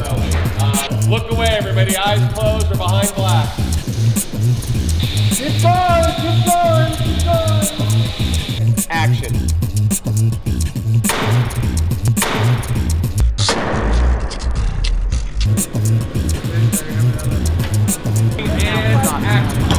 Uh, look away, everybody. Eyes closed or behind glass. It burns. It burns. It burns. Action. And action.